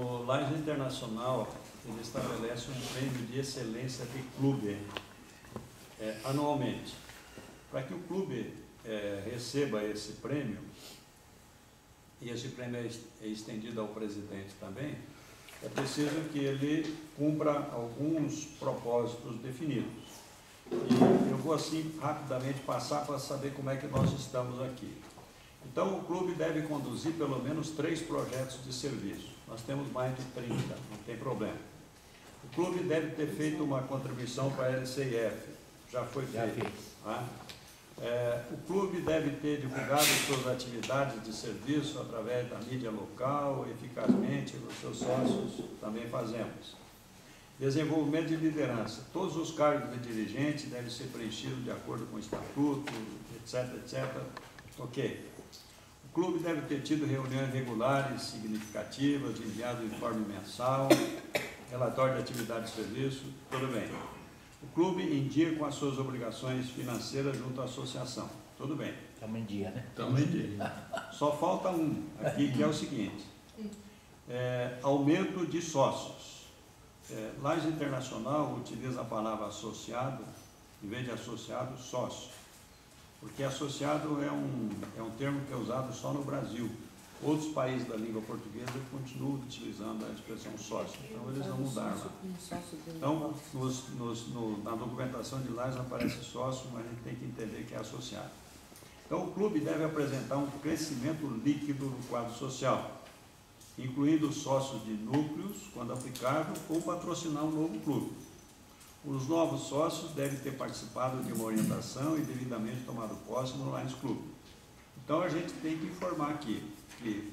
O Lages Internacional ele estabelece um prêmio de excelência de clube é, anualmente. Para que o clube é, receba esse prêmio, e esse prêmio é, é estendido ao presidente também, é preciso que ele cumpra alguns propósitos definidos. E eu vou assim rapidamente passar para saber como é que nós estamos aqui. Então, o clube deve conduzir pelo menos três projetos de serviço. Nós temos mais de 30, não tem problema. O clube deve ter feito uma contribuição para a LCIF, já foi feito. Tá? É, o clube deve ter divulgado suas atividades de serviço através da mídia local, eficazmente, os seus sócios também fazemos. Desenvolvimento de liderança. Todos os cargos de dirigente devem ser preenchidos de acordo com o estatuto, etc, etc. Ok. O clube deve ter tido reuniões regulares, significativas, enviado informe mensal, relatório de atividade de serviço, tudo bem. O clube em dia com as suas obrigações financeiras junto à associação, tudo bem. Estamos em dia, né? Estamos em dia. Só falta um aqui, que é o seguinte, é, aumento de sócios. É, Laje Internacional utiliza a palavra associado, em vez de associado, sócio porque associado é um, é um termo que é usado só no Brasil. Outros países da língua portuguesa continuam utilizando a expressão sócio, então eles não mudaram lá. Então, nos, nos, no, na documentação de Lages aparece sócio, mas a gente tem que entender que é associado. Então, o clube deve apresentar um crescimento líquido no quadro social, incluindo sócios de núcleos, quando aplicável, ou patrocinar um novo clube. Os novos sócios devem ter participado de uma orientação e devidamente tomado posse no Lions Club. Então a gente tem que informar aqui que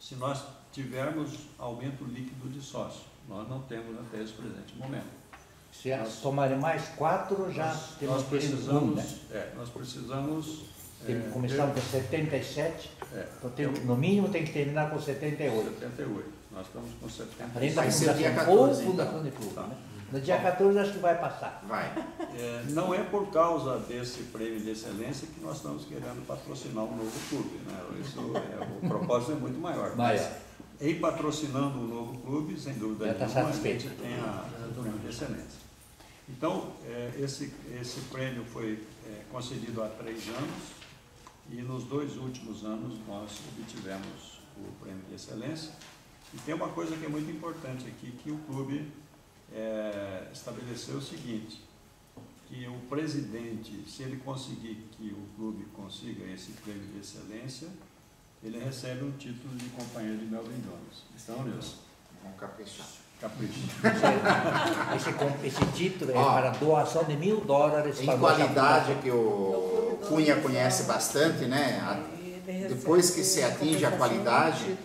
se nós tivermos aumento líquido de sócios, nós não temos até esse presente momento. Se nós, tomarem mais quatro, já nós, temos nós precisamos, um, né? é, nós precisamos tem, é, começamos com 77, é, então tem, no mínimo tem que terminar com 78. 78, nós estamos com 78. Além da fundação, ou fundação de clube, tá. né? No dia 14 acho que vai passar. Vai. É, não é por causa desse prêmio de excelência que nós estamos querendo patrocinar um novo clube. Né? Isso é, o propósito é muito maior. Mas, em patrocinando um novo clube, sem dúvida Já tá nenhuma, a gente tem a, a prêmio de excelência. Então, é, esse, esse prêmio foi é, concedido há três anos e nos dois últimos anos nós obtivemos o prêmio de excelência. E tem uma coisa que é muito importante aqui, que o clube é, estabeleceu o seguinte, que o presidente, se ele conseguir que o clube consiga esse prêmio de excelência, ele recebe um título de companheiro de Melvin Jones. Estão nisso? Vamos caprichar. Capricho. Esse, esse título é Ó, para doação de mil dólares. Em qualidade que o Cunha conhece bastante, né? depois que se atinge a qualidade,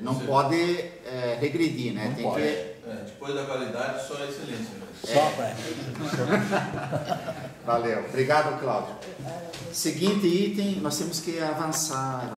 não pode é, regredir, né? Não Tem pode. que é, depois da qualidade, só a excelência. Né? Só, é. Valeu. Obrigado, Cláudio. Seguinte item, nós temos que avançar.